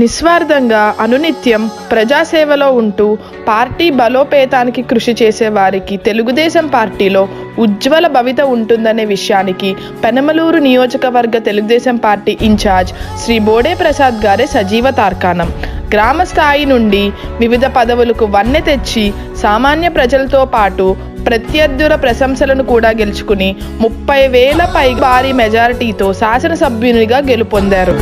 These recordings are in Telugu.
నిస్వార్థంగా అనునిత్యం ప్రజాసేవలో ఉంటూ పార్టీ బలోపేతానికి కృషి చేసే వారికి తెలుగుదేశం పార్టీలో ఉజ్వల భవిత ఉంటుందనే విషయానికి పెనమలూరు నియోజకవర్గ తెలుగుదేశం పార్టీ ఇన్ఛార్జ్ శ్రీ బోడే ప్రసాద్ గారే సజీవ తార్కాణం. గ్రామ స్థాయి నుండి వివిధ పదవులకు వన్నె తెచ్చి సామాన్య ప్రజలతో పాటు ప్రత్యర్థుల ప్రశంసలను కూడా గెలుచుకుని ముప్పై వేల పై భారీ మెజారిటీతో శాసనసభ్యునిగా గెలుపొందారు.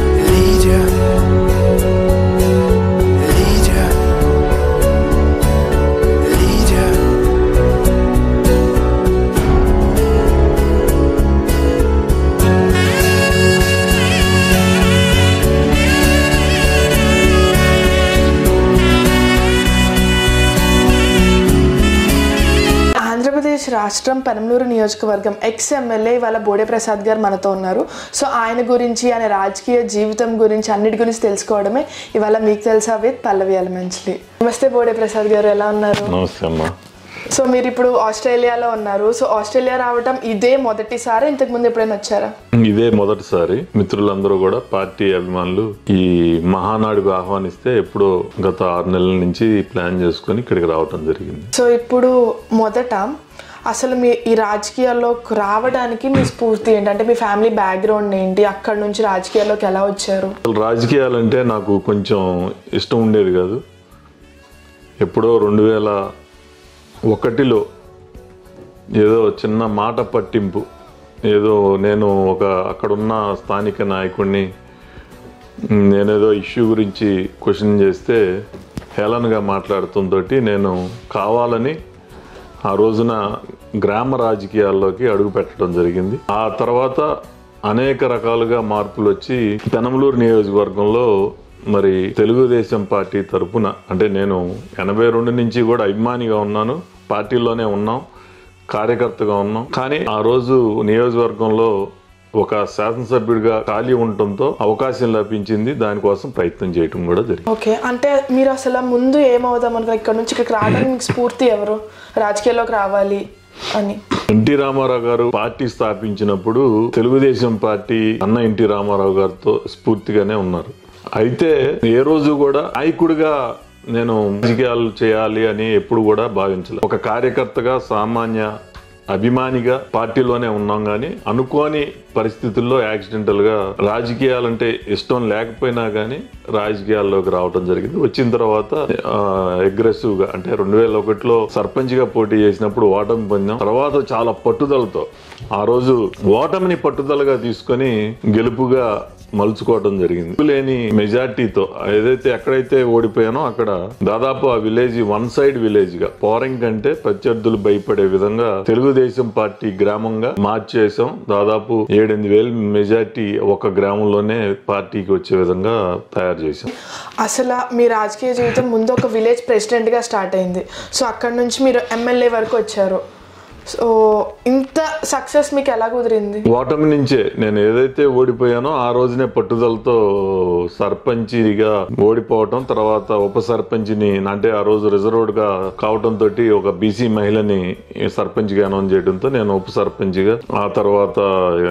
రాష్ట్రం పెనమలూరు నియోజకవర్గం ఎక్స్ ఎమ్మెల్యే ఇవాళ బోడే ప్రసాద్ గారు మనతో ఉన్నారు. సో ఆయన గురించి ఆయన రాజకీయ జీవితం గురించి అన్నిటి గురించి తెలుసుకోవడమే ఇవాళ మీకు తెలుసా విత్ పల్లవి ఎలమెంట్స్లీ నమస్తే బోడే ప్రసాద్ గారు ఎలా ఉన్నారు? నమస్తే అమ్మా. సో మీరు ఇప్పుడు ఆస్ట్రేలియాలో ఉన్నారు. సో ఆస్ట్రేలియా రావడం ఇదే మొదటిసారి? ఇంతకు ముందు ఎప్పుడైనా వచ్చారా? ఇదే మొదటిసారి. మిత్రులందరూ కూడా పార్టీ అభిమానులు ఈ మహానాడుకు ఆహ్వానిస్తే ఎప్పుడో గత ఆరు నెలల నుంచి ప్లాన్ చేసుకొని ఇక్కడికి రావటం జరిగింది. సో ఇప్పుడు మొదట అసలు మీ ఈ రాజకీయాల్లోకి రావడానికి మీ స్ఫూర్తి ఏంటి? అంటే మీ ఫ్యామిలీ బ్యాక్గ్రౌండ్ ఏంటి? అక్కడ నుంచి రాజకీయాల్లోకి ఎలా వచ్చారు? అసలు రాజకీయాలంటే నాకు కొంచెం ఇష్టం ఉండేది కాదు. ఎప్పుడో రెండు వేల ఒకటిలో ఏదో చిన్న మాట పట్టింపు. ఏదో నేను ఒక అక్కడున్న స్థానిక నాయకుడిని నేనేదో ఇష్యూ గురించి క్వశ్చన్ చేస్తే హేళనగా మాట్లాడుతుంతో నేను కావాలని ఆ రోజున గ్రామ రాజకీయాల్లోకి అడుగు పెట్టడం జరిగింది. ఆ తర్వాత అనేక రకాలుగా మార్పులు వచ్చి పెనమలూరు నియోజకవర్గంలో మరి తెలుగుదేశం పార్టీ తరపున అంటే నేను ఎనభై రెండు నుంచి కూడా అభిమానిగా ఉన్నాను. పార్టీలోనే ఉన్నాం. కార్యకర్తగా ఉన్నాం. కానీ ఆ రోజు నియోజకవర్గంలో ఒక శాసనసభ్యుడిగా ఖాళీ ఉండటంతో అవకాశం లభించింది. దానికోసం ప్రయత్నం చేయటం కూడా జరిగింది. ఓకే. అంటే మీరు అసలు ముందు ఏమవుదాం అనుకున్నారు? ఇక్కడ నుంచి ఇక్కడికి రావడానికి స్ఫూర్తి ఎవరు? రాజకీయాల్లోకి రావాలి అని. ఎన్టీ రామారావు గారు పార్టీ స్థాపించినప్పుడు తెలుగుదేశం పార్టీ అన్న ఎన్టీ రామారావు గారితో స్ఫూర్తిగానే ఉన్నారు. అయితే ఏ రోజు కూడా నాయకుడిగా నేను రాజకీయాలు చేయాలి అని ఎప్పుడు కూడా భావించలేదు. ఒక కార్యకర్తగా సామాన్య అభిమానిగా పార్టీలోనే ఉన్నాం కానీ అనుకోని పరిస్థితుల్లో యాక్సిడెంటల్గా రాజకీయాలంటే ఇష్టం లేకపోయినా కానీ రాజకీయాల్లోకి రావడం జరిగింది. వచ్చిన తర్వాత అగ్రెసివ్గా అంటే రెండు వేల ఒకటిలో సర్పంచ్గా పోటీ చేసినప్పుడు ఓటమి పొందాం. తర్వాత చాలా పట్టుదలతో ఆ రోజు ఓటమిని పట్టుదలగా తీసుకొని గెలుపుగా మలుచుకోవడం జరిగింది. లేని మెజార్టీతో ఏదైతే ఎక్కడైతే ఓడిపోయానో అక్కడ దాదాపు ఆ విలేజ్ వన్ సైడ్ విలేజ్గా పోరింగ్ కంటే ప్రత్యర్థులు భయపడే విధంగా తెలుగుదేశం పార్టీ గ్రామంగా మార్చేసాం దాదాపు ఏడెనిమిది వేలు మెజార్టీ ఒక గ్రామంలోనే పార్టీకి వచ్చే విధంగా తయారు చేశాం. అసలు మీ రాజకీయ జీవితం ముందు ఒక విలేజ్ ప్రెసిడెంట్గా స్టార్ట్ అయింది. సో అక్కడ నుంచి మీరు ఎమ్మెల్యే వరకు వచ్చారు. సో ఇంత సక్సెస్ మీకు ఎలా కుదిరింది? ఓటమి నుంచే. నేను ఏదైతే ఓడిపోయానో ఆ రోజునే పట్టుదలతో సర్పంచిగా ఓడిపోవటం తర్వాత ఉప సర్పంచిని అంటే ఆ రోజు రిజర్వ్డ్గా కావటం తోటి ఒక బీసీ మహిళని సర్పంచ్గా అనౌన్స్ చేయడంతో నేను ఉప సర్పంచ్గా ఆ తర్వాత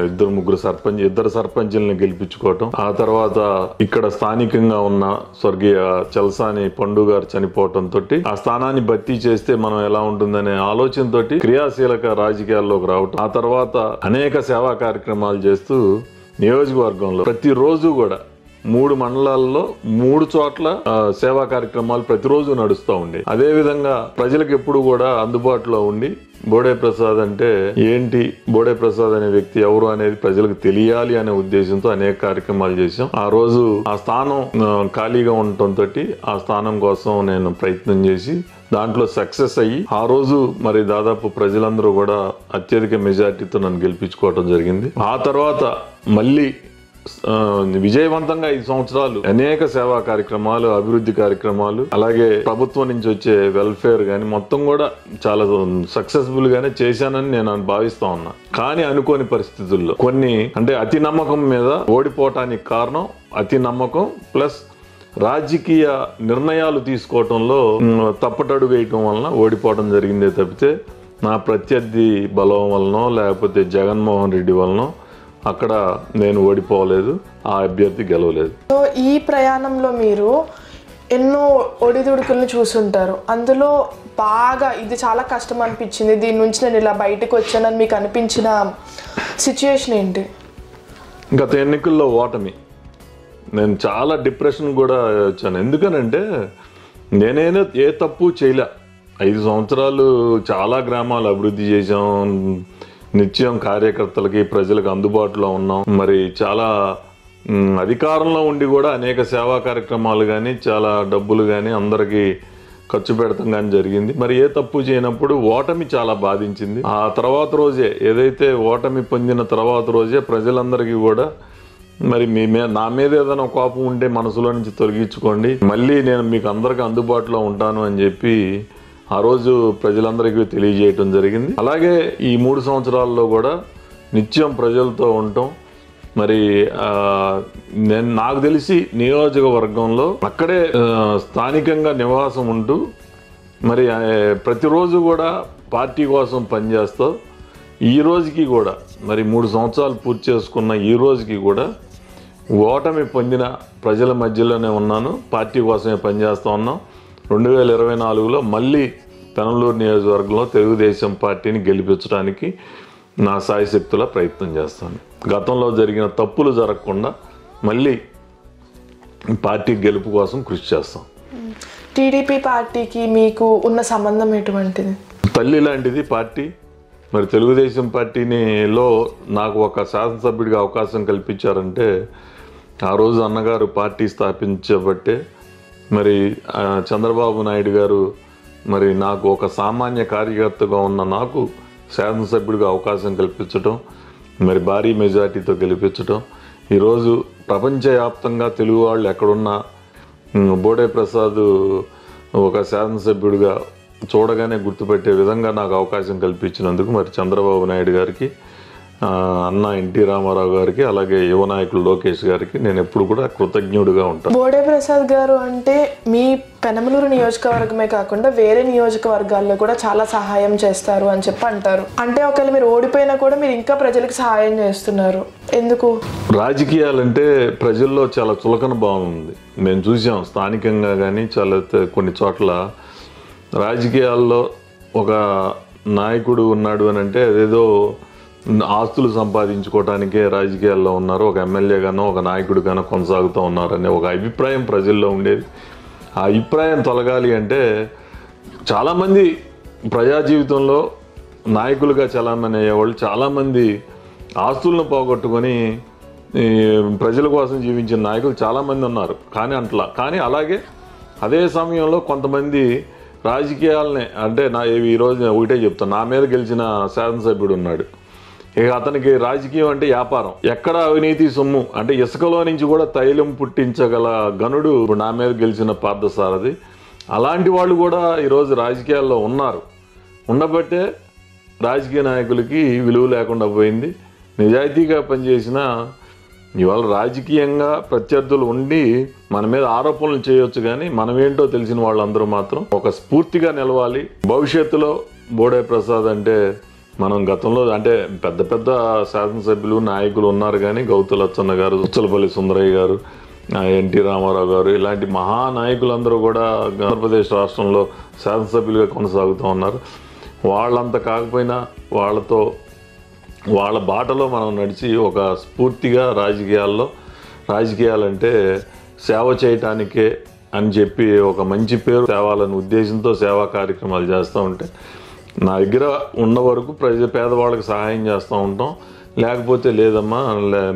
ఇద్దరు ముగ్గురు సర్పంచ్ ఇద్దరు సర్పంచుల్ని గెలిపించుకోవటం ఆ తర్వాత ఇక్కడ స్థానికంగా ఉన్న స్వర్గీయ చల్సాని పండు గారు చనిపోవటం తోటి ఆ స్థానాన్ని భర్తీ చేస్తే మనం ఎలా ఉంటుందనే ఆలోచనతోటి క్రియాశీలక రాజకీయాల్లోకి రావటం ఆ తర్వాత అనేక సేవా కార్యక్రమాలు చేస్తూ నియోజకవర్గంలో ప్రతిరోజు కూడా మూడు మండలాల్లో మూడు చోట్ల సేవా కార్యక్రమాలు ప్రతిరోజు నడుస్తూ ఉండే. అదే విధంగా ప్రజలకు ఎప్పుడు కూడా అందుబాటులో ఉండి బోడే ప్రసాద్ అంటే ఏంటి బోడే ప్రసాద్ అనే వ్యక్తి ఎవరు అనేది ప్రజలకు తెలియాలి అనే ఉద్దేశంతో అనేక కార్యక్రమాలు చేశాం. ఆ రోజు ఆ స్థానం ఖాళీగా ఉండటంతో ఆ స్థానం కోసం నేను ప్రయత్నం చేసి దాంట్లో సక్సెస్ అయ్యి ఆ రోజు మరి దాదాపు ప్రజలందరూ కూడా అత్యధిక మెజార్టీతో నన్ను గెలిపించుకోవడం జరిగింది. ఆ తర్వాత మళ్ళీ విజయవంతంగా ఐదు సంవత్సరాలు అనేక సేవా కార్యక్రమాలు అభివృద్ధి కార్యక్రమాలు అలాగే ప్రభుత్వం నుంచి వచ్చే వెల్ఫేర్ కానీ మొత్తం కూడా చాలా సక్సెస్ఫుల్ గానే చేశానని నేను భావిస్తా ఉన్నా. కానీ అనుకోని పరిస్థితుల్లో కొన్ని అంటే అతి నమ్మకం మీద ఓడిపోవటానికి కారణం అతి నమ్మకం ప్లస్ రాజకీయ నిర్ణయాలు తీసుకోవటంలో మ్, తప్పటడుగు వేయటం వలన ఓడిపోవడం జరిగిందే తప్పితే నా ప్రత్యర్థి బలం వలనో లేకపోతే జగన్మోహన్ రెడ్డి వలనో అక్కడ నేను ఓడిపోలేదు ఆ అభ్యర్థి గెలవలేదు. సో ఈ ప్రయాణంలో మీరు ఎన్నో ఒడిదుడుకులను చూసుంటారు. అందులో బాగా ఇది చాలా కష్టం అనిపించింది. దీని నుంచి నేను ఇలా బయటకు వచ్చానని మీకు అనిపించిన సిచ్యుయేషన్ ఏంటి? గత ఎన్నికల్లో ఓటమి. నేను చాలా డిప్రెషన్ కూడా వచ్చాను. ఎందుకనంటే నేనే ఏ తప్పు చేయలే. ఐదు సంవత్సరాలు చాలా గ్రామాలు అభివృద్ధి చేశాం. నిత్యం కార్యకర్తలకి ప్రజలకు అందుబాటులో ఉన్నాం. మరి చాలా అధికారంలో ఉండి కూడా అనేక సేవా కార్యక్రమాలు కానీ చాలా డబ్బులు కానీ అందరికీ ఖర్చు పెడతాం కానీ జరిగింది. మరి ఏ తప్పు చేయనప్పుడు ఓటమి చాలా బాధించింది. ఆ తర్వాత రోజే ఏదైతే ఓటమి పొందిన తర్వాత రోజే ప్రజలందరికీ కూడా మరి మీ మీద నా మీద ఏదైనా కోపం ఉంటే మనసులో నుంచి తొలగించుకోండి. మళ్ళీ నేను మీకు అందరికీ అందుబాటులో ఉంటాను అని చెప్పి ఆ రోజు ప్రజలందరికీ తెలియజేయటం జరిగింది. అలాగే ఈ మూడు సంవత్సరాల్లో కూడా నిత్యం ప్రజలతో ఉండటం మరి నేను నాకు తెలిసి నియోజకవర్గంలో అక్కడే స్థానికంగా నివాసం ఉంటూ మరి ప్రతిరోజు కూడా పార్టీ కోసం పనిచేస్తూ ఈ రోజుకి కూడా మరి మూడు సంవత్సరాలు పూర్తి చేసుకున్న ఈ రోజుకి కూడా ఓటమి పొందిన ప్రజల మధ్యలోనే ఉన్నాను. పార్టీ కోసమే పనిచేస్తూ ఉన్నాం. రెండు వేల ఇరవై నాలుగులో మళ్ళీ పెనలూరు నియోజకవర్గంలో తెలుగుదేశం పార్టీని గెలిపించడానికి నా సాయశక్తుల ప్రయత్నం చేస్తాను. గతంలో జరిగిన తప్పులు జరగకుండా మళ్ళీ పార్టీ గెలుపు కోసం కృషి చేస్తాం. టీడీపీ పార్టీకి మీకు ఉన్న సంబంధం ఎటువంటిది? తల్లి లాంటిది పార్టీ. మరి తెలుగుదేశం పార్టీనిలో నాకు ఒక శాసనసభ్యుడిగా అవకాశం కల్పించారంటే ఆ రోజు అన్నగారు పార్టీ స్థాపించబట్టే మరి చంద్రబాబు నాయుడు గారు మరి నాకు ఒక సామాన్య కార్యకర్తగా ఉన్న నాకు శాసనసభ్యుడిగా అవకాశం కల్పించడం మరి భారీ మెజార్టీతో గెలిపించడం ఈరోజు ప్రపంచవ్యాప్తంగా తెలుగు వాళ్ళు ఎక్కడున్నా బోడే ప్రసాద్ ఒక శాసనసభ్యుడిగా చూడగానే గుర్తుపెట్టే విధంగా నాకు అవకాశం కల్పించినందుకు మరి చంద్రబాబు నాయుడు గారికి అన్న ఎన్టీ రామారావు గారికి అలాగే యువ నాయకులు లోకేష్ గారికి నేను ఎప్పుడు కూడా కృతజ్ఞుడిగా ఉంటాను. బోడే ప్రసాద్ గారు అంటే మీ పెనమలూరు నియోజకవర్గమే కాకుండా వేరే నియోజకవర్గాల్లో కూడా చాలా సహాయం చేస్తారు అని చెప్పి అంటారు. అంటే ఒకవేళ మీరు ఓడిపోయినా కూడా మీరు ఇంకా ప్రజలకు సహాయం చేస్తున్నారు. ఎందుకు? రాజకీయాలంటే ప్రజల్లో చాలా చులకన భావం ఉంది. మేము చూసాం స్థానికంగా కానీ చాలా కొన్ని చోట్ల రాజకీయాల్లో ఒక నాయకుడు ఉన్నాడు అని అంటే అదేదో ఆస్తులు సంపాదించుకోవటానికే రాజకీయాల్లో ఉన్నారు. ఒక ఎమ్మెల్యేగానో ఒక నాయకుడిగానో కొనసాగుతూ ఉన్నారనే ఒక అభిప్రాయం ప్రజల్లో ఉండేది. ఆ అభిప్రాయం తొలగాలి అంటే చాలామంది ప్రజా జీవితంలో నాయకులుగా చలామణి అయ్యేవాళ్ళు చాలామంది ఆస్తులను పోగొట్టుకొని ప్రజల కోసం జీవించిన నాయకులు చాలామంది ఉన్నారు. కానీ అట్లా. కానీ అలాగే అదే సమయంలో కొంతమంది రాజకీయాలనే అంటే నా ఈ రోజు ఒకటే చెప్తాను నా మీద గెలిచిన శాసనసభ్యుడు ఉన్నాడు. ఇక అతనికి రాజకీయం అంటే వ్యాపారం. ఎక్కడ అవినీతి సొమ్ము. అంటే ఇసుకలో నుంచి కూడా తైలం పుట్టించగల గనుడు నా మీద గెలిచిన పార్థసారథి. అలాంటి వాళ్ళు కూడా ఈరోజు రాజకీయాల్లో ఉన్నారు. ఉండబట్టే రాజకీయ నాయకులకి విలువ లేకుండా పోయింది. నిజాయితీగా పనిచేసిన ఇవాళ రాజకీయంగా ప్రత్యర్థులు ఉండి మన మీద ఆరోపణలు చేయొచ్చు కానీ మనమేంటో తెలిసిన వాళ్ళందరూ మాత్రం ఒక స్ఫూర్తిగా నిలవాలి. భవిష్యత్తులో బోడే ప్రసాద్ అంటే మనం గతంలో అంటే పెద్ద పెద్ద శాసనసభ్యులు నాయకులు ఉన్నారు కానీ గౌతు లచ్చన్న గారు ఉచ్చలపల్లి సుందరయ్య గారు ఎన్టీ రామారావు గారు ఇలాంటి మహానాయకులందరూ కూడా ఆంధ్రప్రదేశ్ రాష్ట్రంలో శాసనసభ్యులుగా కొనసాగుతూ ఉన్నారు. వాళ్ళంత కాకపోయినా వాళ్ళతో వాళ్ళ బాటలో మనం నడిచి ఒక స్ఫూర్తిగా రాజకీయాల్లో రాజకీయాలంటే సేవ చేయటానికే అని చెప్పి ఒక మంచి పేరు సేవాలని ఉద్దేశంతో సేవా కార్యక్రమాలు చేస్తూ ఉంటే నా దగ్గర ఉన్న వరకు ప్రజ పేదవాళ్ళకి సహాయం చేస్తూ ఉంటాం. లేకపోతే లేదమ్మా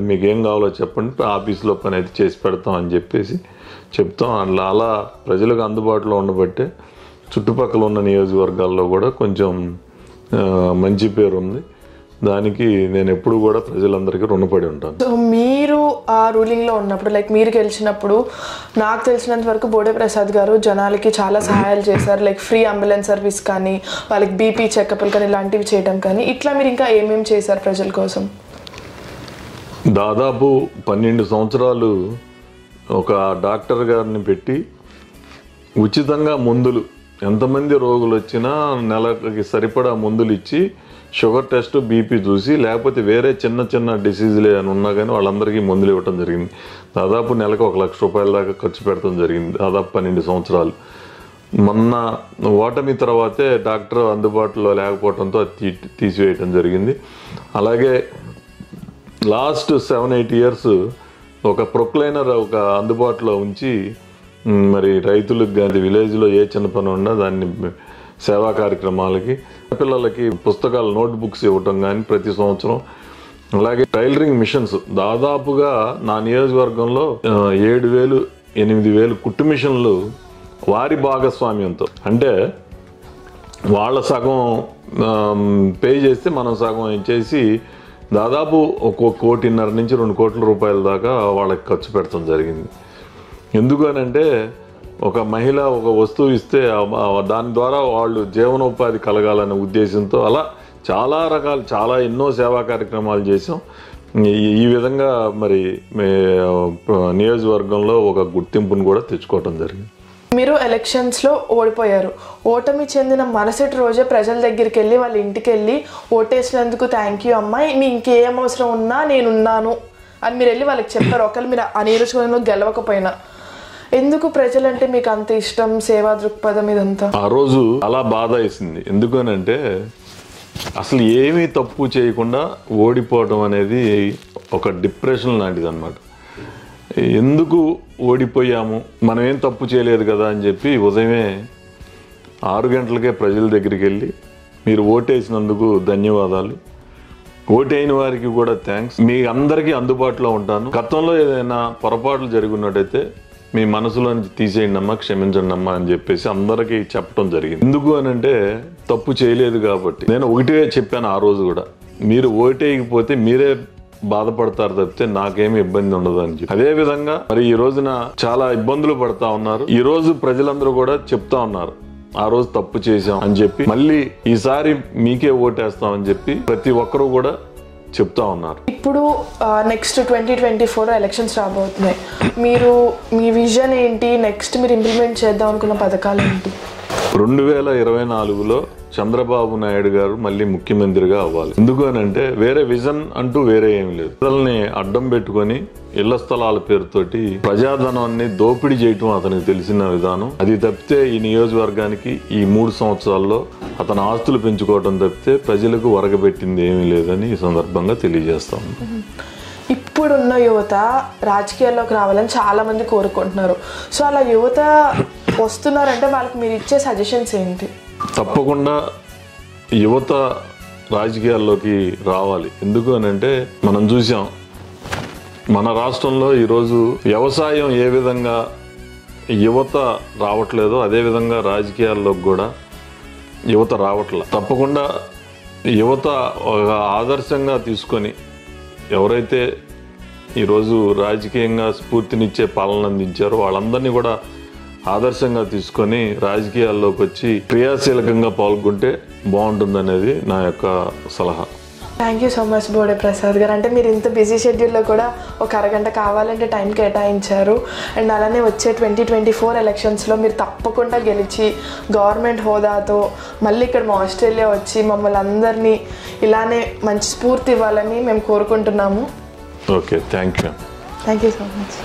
మీకేం కావాలో చెప్పండి ఆఫీస్లో పని అయితే చేసి పెడతాం అని చెప్పేసి చెప్తాం. అలా అలా ప్రజలకు అందుబాటులో ఉండబట్టే చుట్టుపక్కల ఉన్న నియోజకవర్గాల్లో కూడా కొంచెం మంచి పేరు ఉంది దానికి నేను ఎప్పుడు కూడా ప్రజలందరికీ రుణపడి ఉంటాను. సో మీరు ఆ రూలింగ్లో ఉన్నప్పుడు లైక్ మీరు గెలిచినప్పుడు నాకు తెలిసినంత వరకు బోడే ప్రసాద్ గారు జనాలకి చాలా సహాయాలు చేశారు. లైక్ ఫ్రీ అంబులెన్స్ సర్వీస్ కానీ వాళ్ళకి బీపీ చెకప్లు కానీ ఇలాంటివి చేయడం కానీ ఇట్లా మీరు ఇంకా ఏమేమి చేశారు ప్రజల కోసం? దాదాపు పన్నెండు సంవత్సరాలు ఒక డాక్టర్ గారిని పెట్టి ఉచితంగా మందులు ఎంతమంది రోగులు వచ్చినా నెలకి సరిపడా మందులు ఇచ్చి షుగర్ టెస్ట్ బీపీ చూసి లేకపోతే వేరే చిన్న చిన్న డిసీజులు ఏమైనా ఉన్నా కానీ వాళ్ళందరికీ మందులు ఇవ్వటం జరిగింది. దాదాపు నెలకు ఒక లక్ష రూపాయల దాకా ఖర్చు పెడతాం జరిగింది. దాదాపు పన్నెండు సంవత్సరాలు. మొన్న ఓటమి తర్వాతే డాక్టర్ అందుబాటులో లేకపోవడంతో అది తీ తీసివేయటం జరిగింది. అలాగే లాస్ట్ సెవెన్ ఎయిట్ ఇయర్స్ ఒక ప్రొక్లైనర్ ఒక అందుబాటులో ఉంచి మరి రైతులకు కానీ విలేజ్లో ఏ చిన్న పని ఉన్నా దాన్ని సేవా కార్యక్రమాలకి పిల్లలకి పుస్తకాలు నోట్ బుక్స్ ఇవ్వటం కానీ ప్రతి సంవత్సరం. అలాగే టైలరింగ్ మిషన్స్. దాదాపుగా నా నియోజకవర్గంలో ఏడు వేలు ఎనిమిది వేలు కుట్టు మిషన్లు వారి భాగస్వామ్యంతో. అంటే వాళ్ళ సగం పే చేస్తే మనం సగం చేసి దాదాపు ఒక కోటిన్నర నుంచి రెండు కోట్ల రూపాయల దాకా వాళ్ళకి ఖర్చు పెడతాం జరిగింది. ఎందుకు అని అంటే ఒక మహిళ ఒక వస్తువు ఇస్తే దాని ద్వారా వాళ్ళు జీవనోపాధి కలగాలనే ఉద్దేశంతో అలా చాలా రకాలు చాలా ఎన్నో సేవా కార్యక్రమాలు చేసాం ఈ- విధంగా మరి నియోజకవర్గంలో ఒక గుర్తింపును కూడా తెచ్చుకోవటం జరిగింది. మీరు ఎలక్షన్స్లో ఓడిపోయారు. ఓటమి చెందిన మరుసటి రోజే ప్రజల దగ్గరికి వెళ్ళి వాళ్ళ ఇంటికి వెళ్ళి ఓటేసినందుకు థ్యాంక్ యూ అమ్మాయి. మీ ఇంకేం అవసరం ఉన్నా నేనున్నాను అని మీరు వెళ్ళి వాళ్ళకి చెప్పారు. ఒకవేళ మీరు ఆ నియోజకవర్గంలో గెలవకపోయినా. ఎందుకు ప్రజలంటే మీకు అంత ఇష్టం? సేవా దృక్పథం ఇదంతా. ఆ రోజు అలా బాధ వేసింది. ఎందుకనంటే అసలు ఏమీ తప్పు చేయకుండా ఓడిపోవడం అనేది ఒక డిప్రెషన్ లాంటిది అనమాట ఎందుకు ఓడిపోయాము? మనం ఏం తప్పు చేయలేదు కదా అని చెప్పి ఉదయమే ఆరు గంటలకే ప్రజల దగ్గరికి వెళ్ళి మీరు ఓటేసినందుకు ధన్యవాదాలు. ఓటైన వారికి కూడా థ్యాంక్స్ మీ అందరికీ అందుబాటులో ఉంటాను. గతంలో ఏదైనా పొరపాట్లు జరిగినట్టయితే మీ మనసులో నుంచి తీసేయండి అమ్మా క్షమించండి అమ్మా అని చెప్పేసి అందరికీ చెప్పడం జరిగింది. ఎందుకు అని అంటే తప్పు చేయలేదు కాబట్టి. నేను ఒకటే చెప్పాను ఆ రోజు కూడా. మీరు ఓటేయకపోతే మీరే బాధపడతారు తప్పితే నాకేమి ఇబ్బంది ఉండదు అని చెప్పి. అదే విధంగా మరి ఈ రోజున చాలా ఇబ్బందులు పడతా ఉన్నారు. ఈ రోజు ప్రజలందరూ కూడా చెప్తా ఉన్నారు. ఆ రోజు తప్పు చేశాం అని చెప్పి. మళ్ళీ ఈసారి మీకే ఓటేస్తాం అని చెప్పి ప్రతి ఒక్కరూ కూడా చెప్తా ఉన్నారు. ఇప్పుడు next twenty twenty four elections రాబోతున్నాయి. మీరు మీ విజన్ ఏంటి? నెక్స్ట్ మీరు ఇంప్లిమెంట్ చేద్దాం అనుకున్న పథకాలు ఏంటి? రెండు వేల ఇరవై నాలుగులో చంద్రబాబు నాయుడు గారు మళ్ళీ ముఖ్యమంత్రిగా అవ్వాలి. ఎందుకు అని అంటే వేరే విజన్ అంటూ వేరే ఏమి లేదు. ప్రజల్ని అడ్డం పెట్టుకొని ఇళ్ళ స్థలాల పేరుతోటి ప్రజాధనాన్ని దోపిడీ చేయటం అతనికి తెలిసిన విధానం. అది తప్పితే ఈ నియోజకవర్గానికి ఈ మూడు సంవత్సరాల్లో అతను ఆస్తులు పెంచుకోవడం తప్పితే ప్రజలకు వరగబెట్టింది ఏమీ లేదని ఈ సందర్భంగా తెలియజేస్తాం. ఇప్పుడున్న యువత రాజకీయాల్లోకి రావాలని చాలా మంది కోరుకుంటున్నారు. సో అలా యువత వస్తున్నారంటే వాళ్ళకి మీరు ఇచ్చే సజెషన్స్ ఏంటి? తప్పకుండా యువత రాజకీయాల్లోకి రావాలి. ఎందుకు అని అంటే మనం చూసాం మన రాష్ట్రంలో ఈరోజు వ్యవసాయం ఏ విధంగా యువత రావట్లేదో అదే విధంగా రాజకీయాల్లోకి కూడా యువత రావట్లే. తప్పకుండా యువత ఒక ఆదర్శంగా తీసుకొని ఎవరైతే ఈరోజు రాజకీయంగా స్ఫూర్తినిచ్చే పాలన అందించారో వాళ్ళందరినీ కూడా ఆదర్శంగా తీసుకొని రాజకీయాల్లోకి వచ్చి క్రియాశీలకంగా పాల్గొంటే బాగుంటుందనేది నా యొక్క సలహా. Thank you so much Bode Prasad గారు. అంటే మీరు ఇంత బిజీ షెడ్యూల్లో కూడా ఒక అరగంట కావాలంటే టైం కేటాయించారు. అండ్ అలానే వచ్చే ట్వంటీ ట్వంటీ ఫోర్ ఎలక్షన్స్లో మీరు తప్పకుండా గెలిచి గవర్నమెంట్ హోదాతో మళ్ళీ ఇక్కడ మా ఆస్ట్రేలియా వచ్చి మమ్మల్ని అందరినీ ఇలానే మంచి స్ఫూర్తి ఇవ్వాలని మేము కోరుకుంటున్నాము. Okay thank you thank you so much